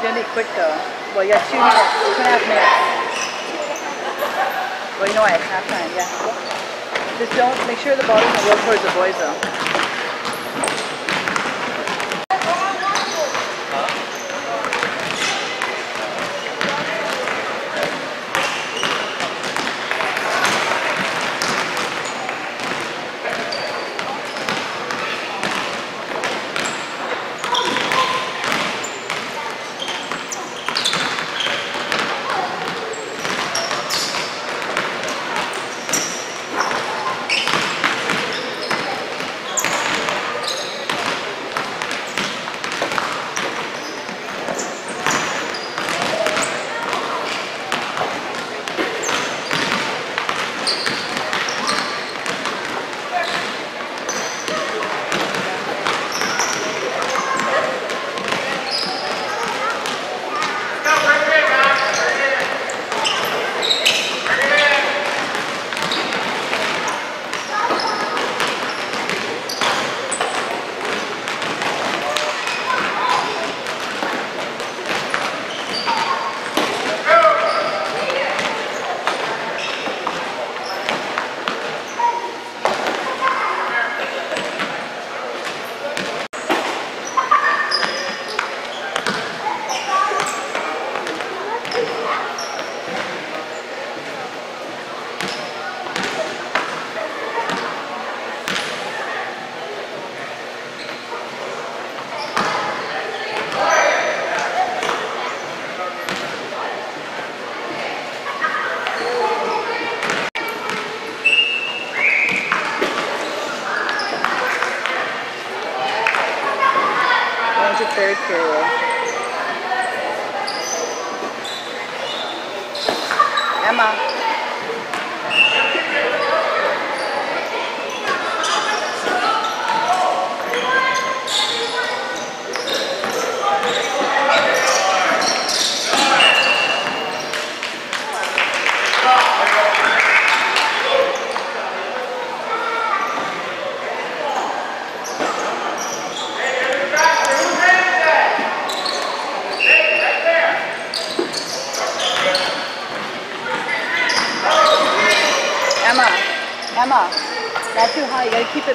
It's gonna be quick though. Well, you got two minutes, two and a half minutes. Well, you know what? Half time. Yeah. Just don't make sure the ball doesn't roll towards the boys though.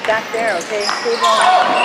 Back there, okay?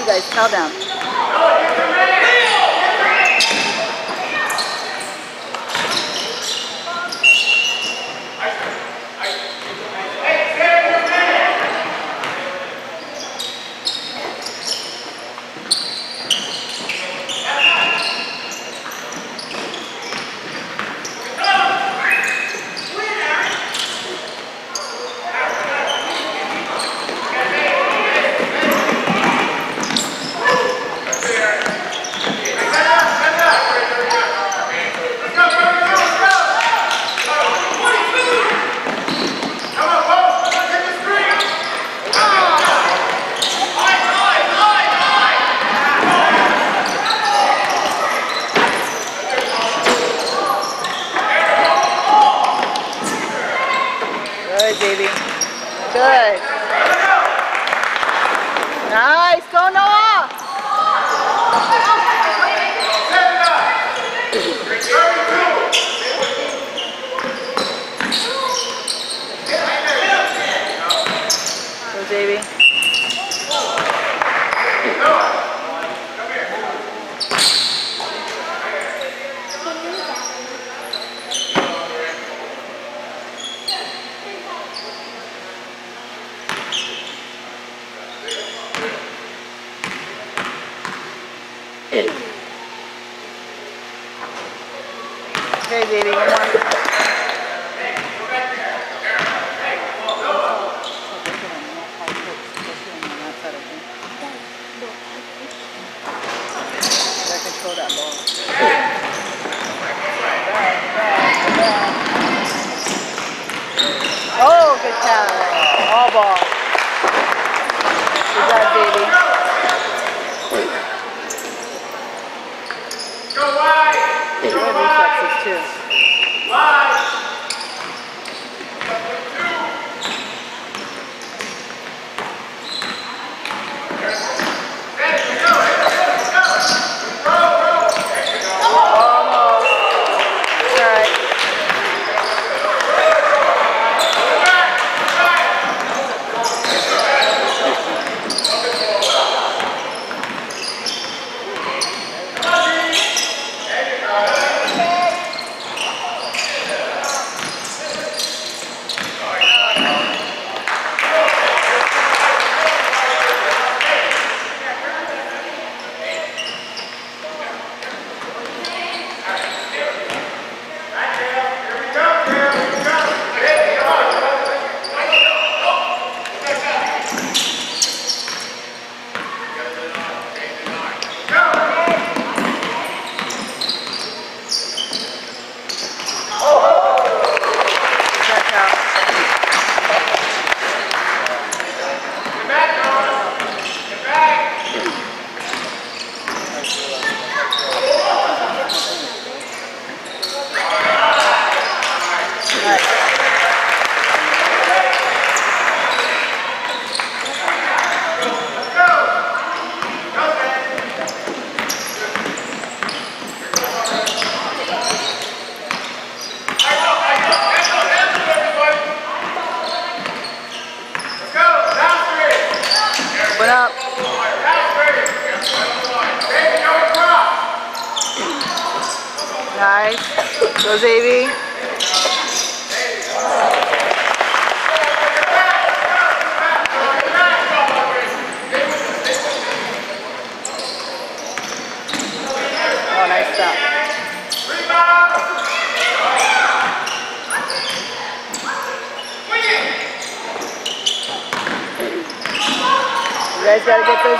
you guys. Tell them.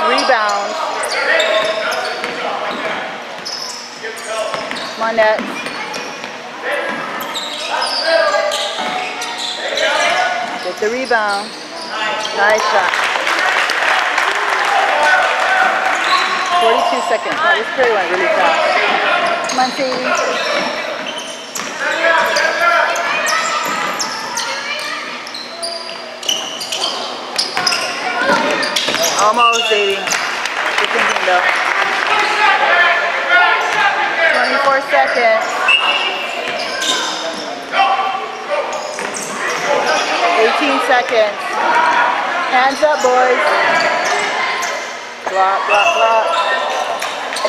rebound. Monette. Get the rebound. Nice shot. 42 seconds. Now this play went really fast. Muncie. Almost, Sadie. Good thinking, though. 24 seconds. 18 seconds. Hands up, boys. Block, block, block.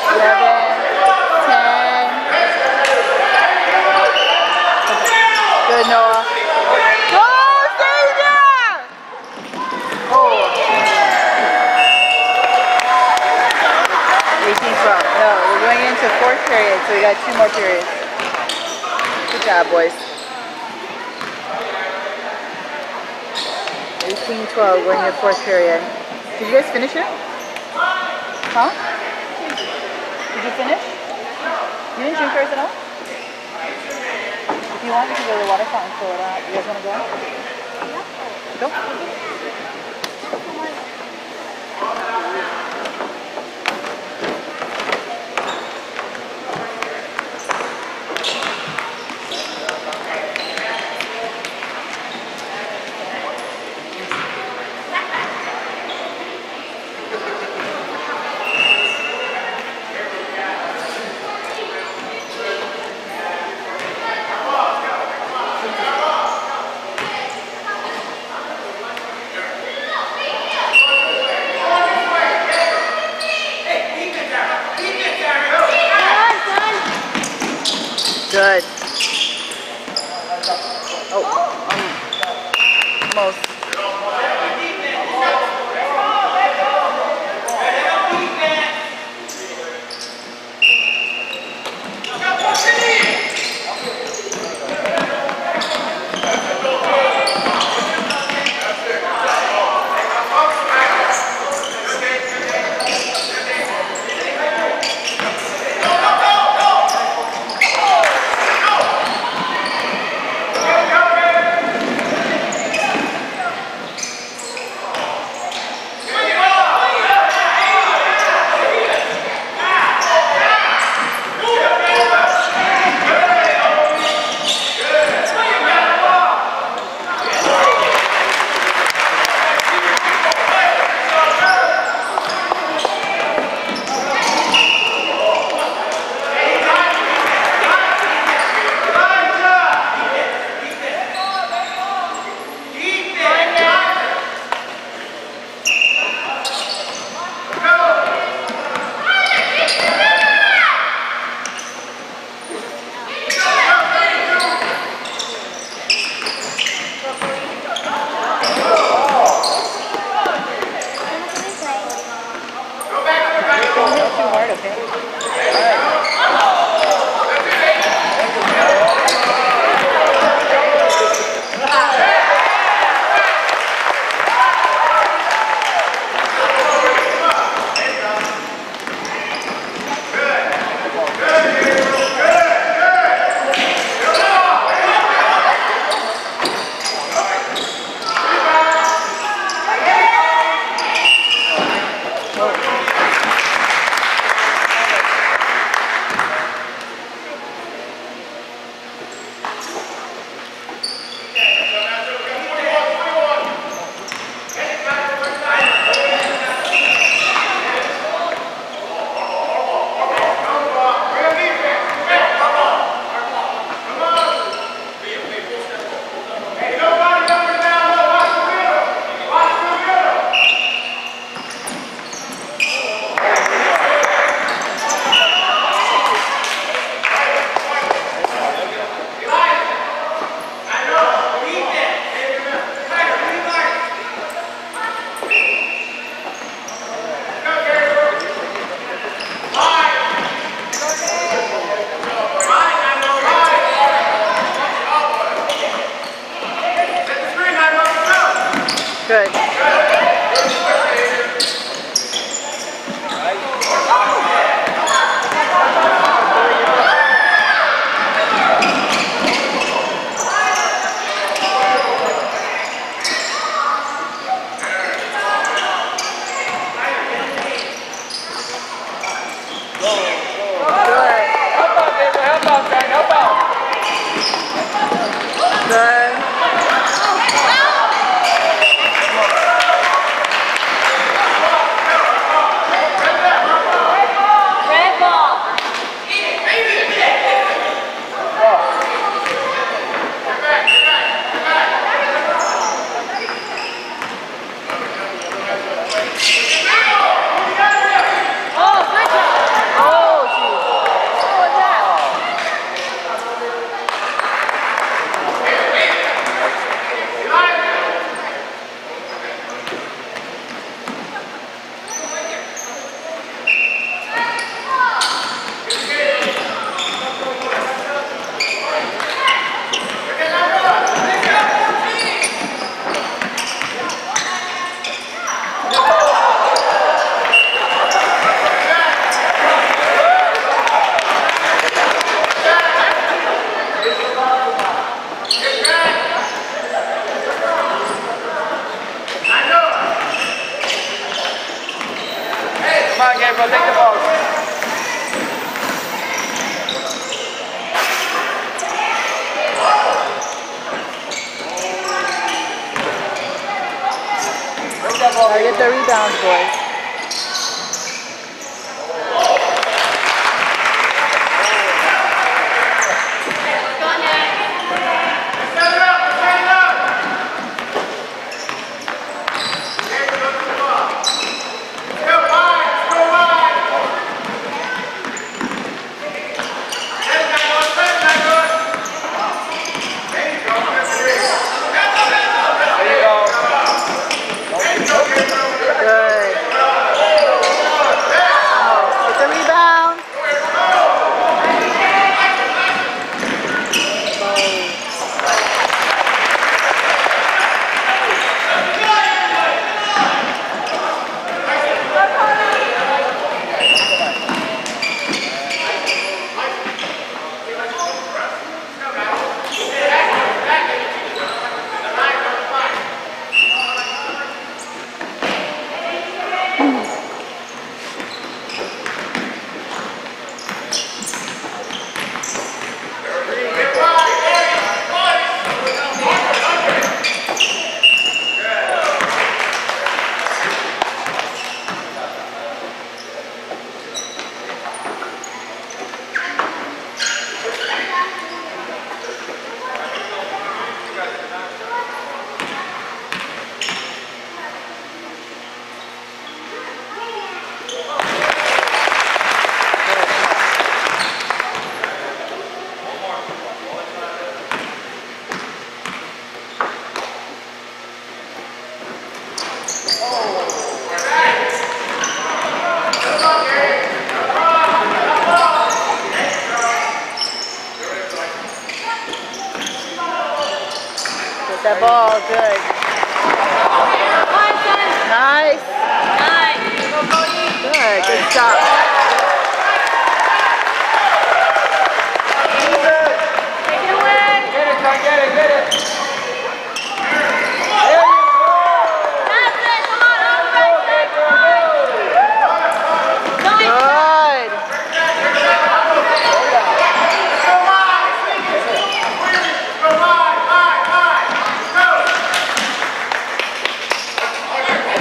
11, 10. Good, Noah. Go, Xavier! Oh. 18 12. No, we're going into fourth period, so we got two more periods. Good job, boys. 18 12, we're in into fourth period. Did you guys finish it? Huh? Did you finish? You didn't drink yours at all? If you want, you can go to the water fountain fill it out. You guys want to go? Go.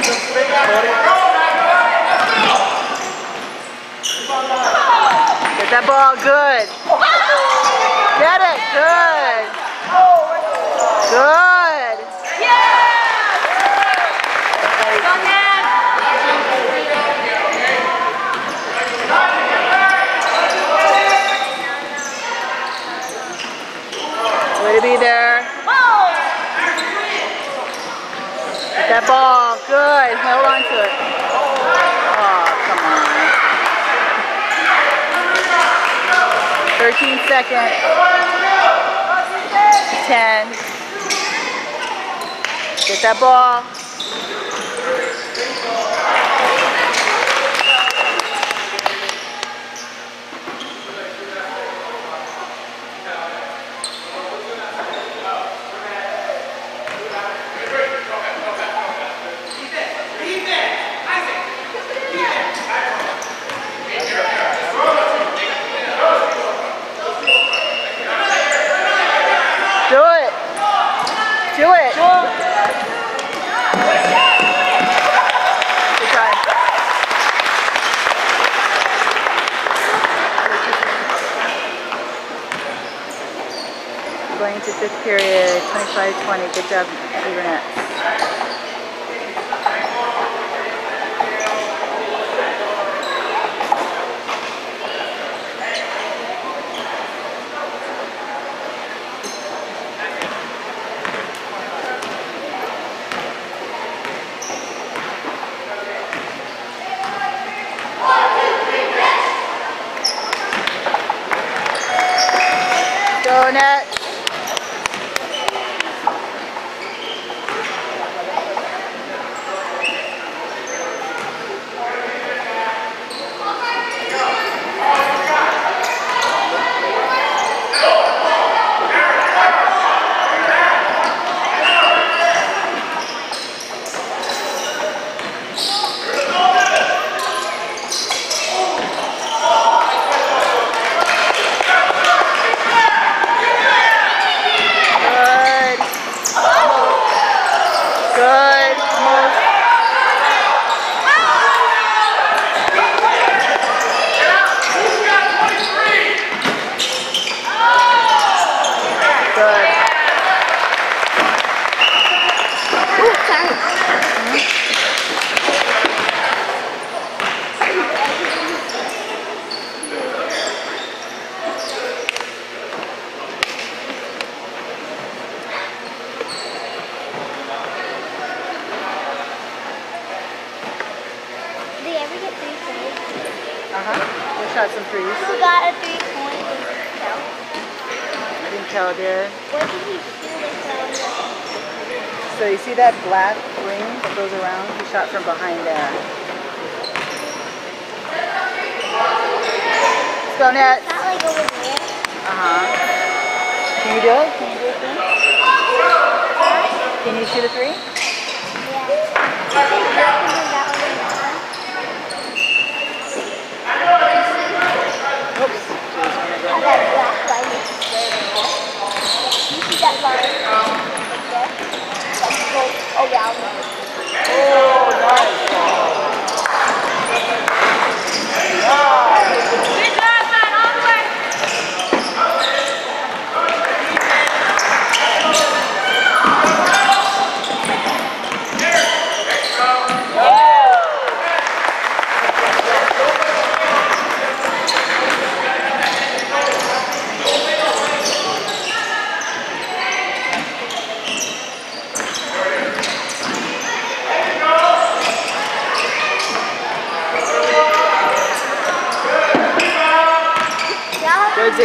Get that ball good. Get it. Good. Good. Way to be there. Get that ball. Good. Hold on to it. 13 seconds. 10. Get that ball. going to fifth period, 25-20. Good job, Burnett. Go, Net. Uh-huh. We shot some threes. Who got a three point? No. I think Cal did. What did he shoot it from? So you see that black ring that goes around? He shot from behind there. Let's go, Nets. Like over there. Uh-huh. Can you do it? Can you do three? Can you shoot a three? Yeah. I think that one and that one and that one. Oops. She was gonna I go. got black line which is very big. You see that line right there? That goes around. Oh, nice. Good job, man. All the way.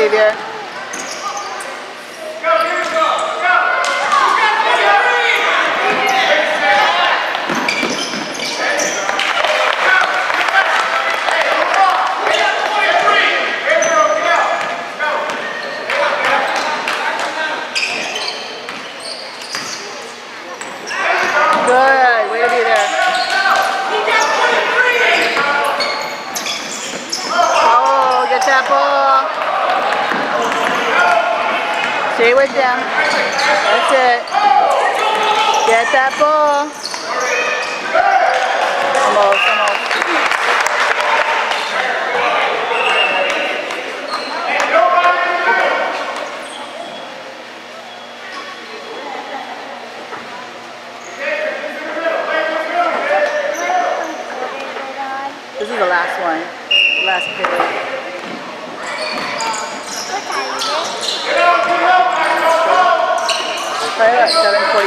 Yeah. Good, Xavier. Good. Way to be there. Oh, get that ball. With them. That's it. Get that ball. Almost, almost. This is the last one. The last period. What time is it? Probably about 7.45.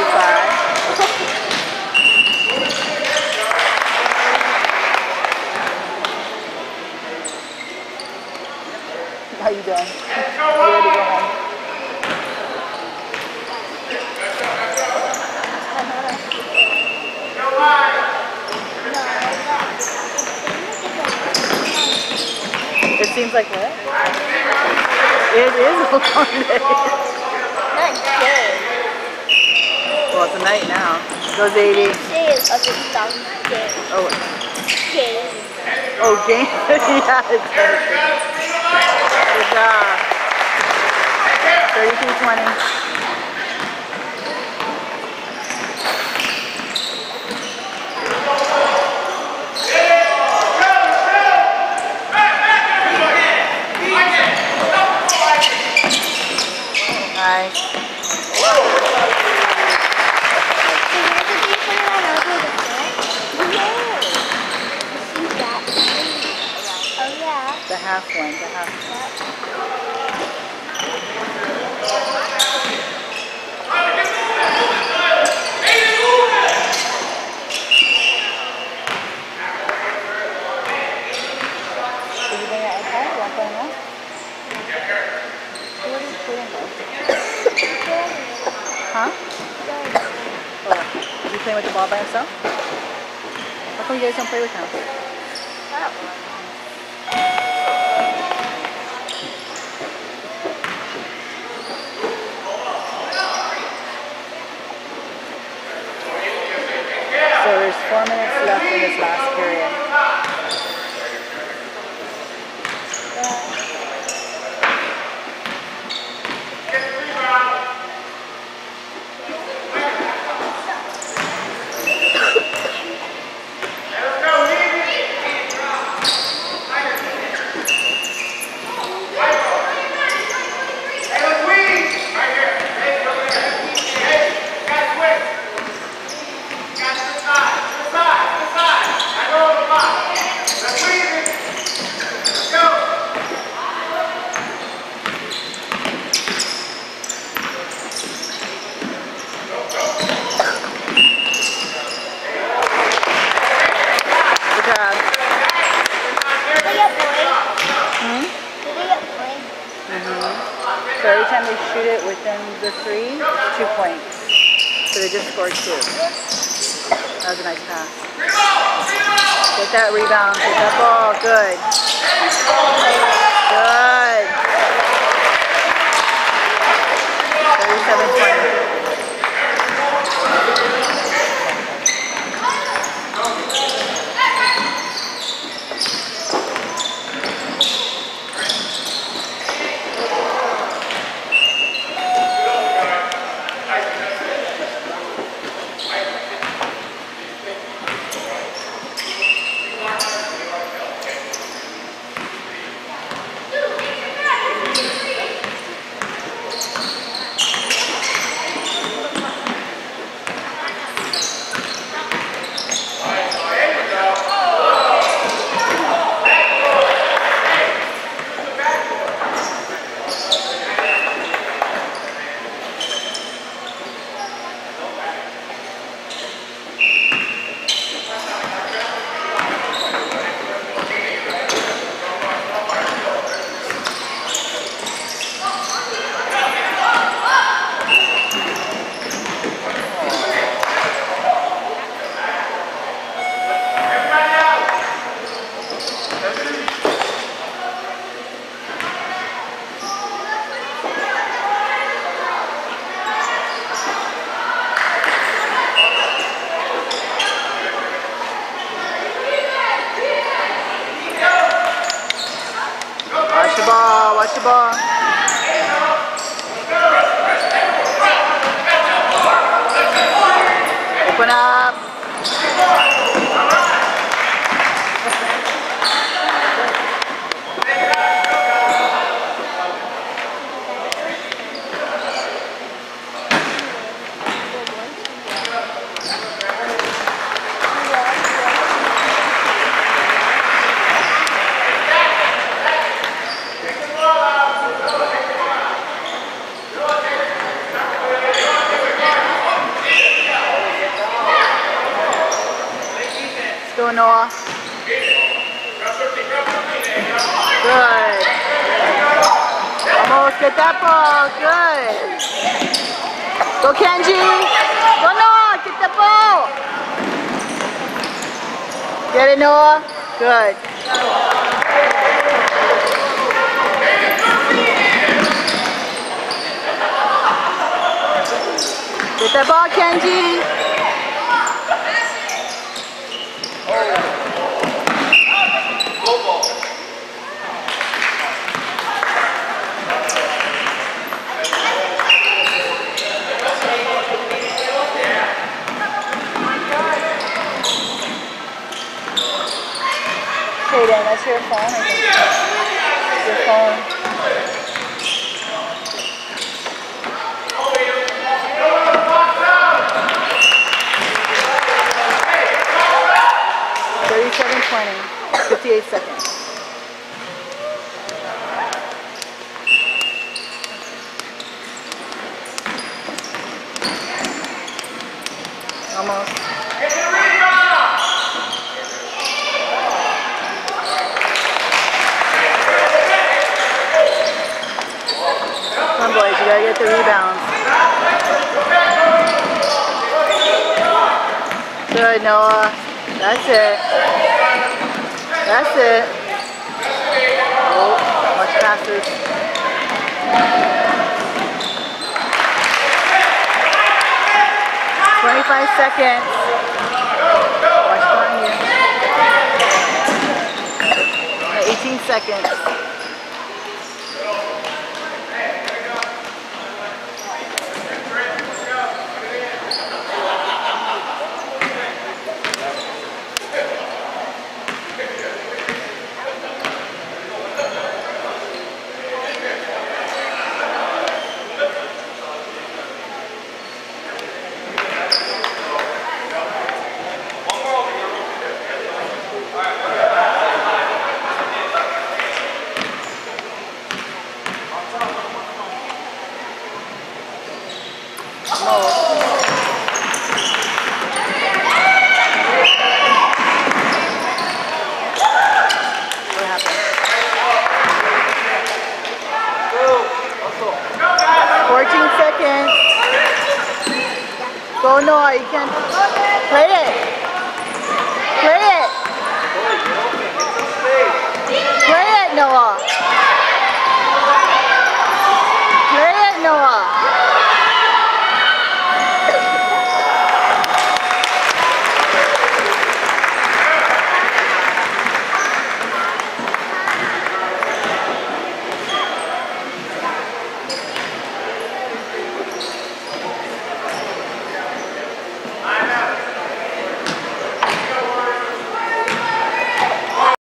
How you doing? You ready to go home? It seems like what? It is a long day. Not day. Well, it's a night now. Go, Zadie. Day is a long day. Oh, Day. oh, game. yeah, it's Good job. 32-20. Nice. So you have to be put it on over the floor? No. You see that? Oh yeah. The half one, the half you bring your iPad? You want to play now? Where did where did it go? Huh? Oh, playing with the ball by himself? How come you guys don't play with him? So there's four minutes left in this last period. Good job. Look at boys. So every time they shoot it within the three, two points. So they just scored two. That was a nice pass. Get that rebound. Get that ball. Good. Good. 37 20. Noah. Good. Almost get that ball. Good. Go, Kenji. Go, Noah. Get the ball. Get it, Noah. Good. Get that ball, Kenji. Kaden, that's your phone, I. Your phone. Thirty-seven twenty, fifty-eight seconds. Almost. Come on, boys, you gotta get the. Good, Noah. That's it. That's it. Oh, much passes. Twenty-five seconds. Watch behind you. Eighteen seconds.